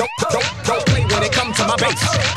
Don't, don't, don't play when it comes to my bass.